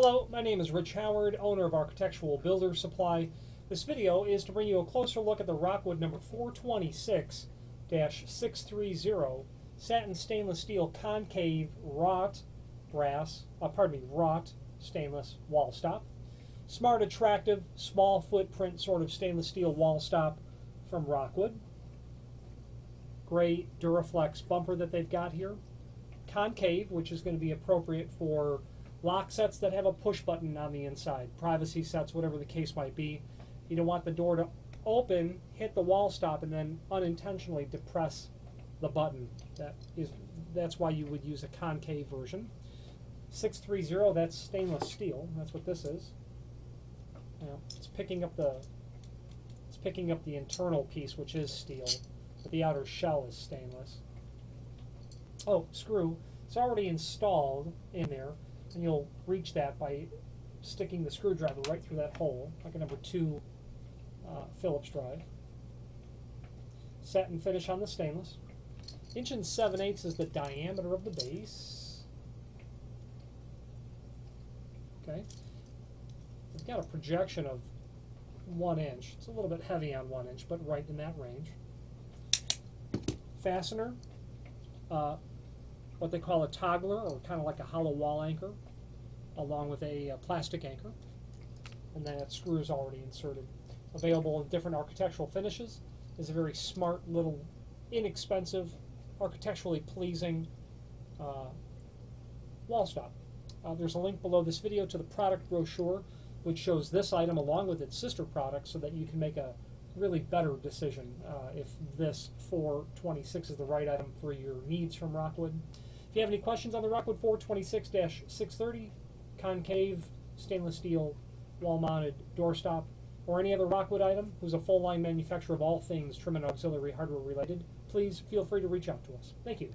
Hello, my name is Rich Howard, owner of Architectural Builder Supply. This video is to bring you a closer look at the Rockwood number 426-630 satin stainless steel concave wrought brass, uh, pardon me, wrought stainless wall stop. Smart, attractive, small footprint sort of stainless steel wall stop from Rockwood. Gray Duraflex bumper that they've got here. Concave, which is going to be appropriate for lock sets that have a push button on the inside, privacy sets, whatever the case might be. You don't want the door to open, hit the wall stop, and then unintentionally depress the button. That is that's why you would use a concave version. 630, that's stainless steel. That's what this is. It's picking up the it's picking up the internal piece, which is steel, but the outer shell is stainless. Oh, screw. It's already installed in there and you'll reach that by sticking the screwdriver right through that hole, like a number two uh, Phillips drive. Satin finish on the stainless. Inch and 7 eighths is the diameter of the base. Okay. We've got a projection of one inch. It's a little bit heavy on one inch, but right in that range. Fastener, uh, what they call a toggler, or kind of like a hollow wall anchor, along with a, a plastic anchor. And that screw is already inserted. Available in different architectural finishes. is a very smart little, inexpensive, architecturally pleasing uh, wall stop. Uh, there's a link below this video to the product brochure, which shows this item along with its sister product so that you can make a really better decision uh, if this 426 is the right item for your needs from Rockwood. If you have any questions on the Rockwood 426-630, concave, stainless steel, wall-mounted doorstop, or any other Rockwood item who's a full-line manufacturer of all things trim and auxiliary hardware related, please feel free to reach out to us. Thank you.